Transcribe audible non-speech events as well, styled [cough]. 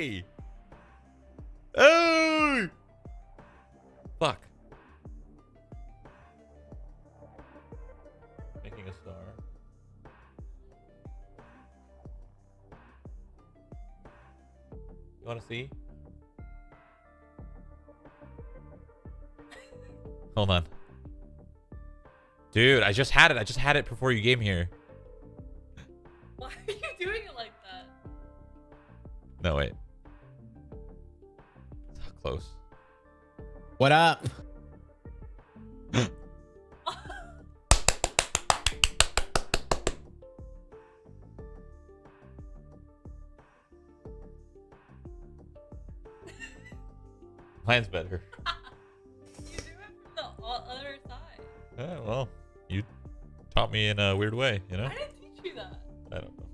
way! Oh! Fuck. Making a star. You want to see? [laughs] Hold on. Dude, I just had it. I just had it before you came here. Why are you doing it like that? No, wait. Close. What up? [laughs] Mine's better. [laughs] You do it from the other side. Yeah, well, you taught me in a weird way, you know? I didn't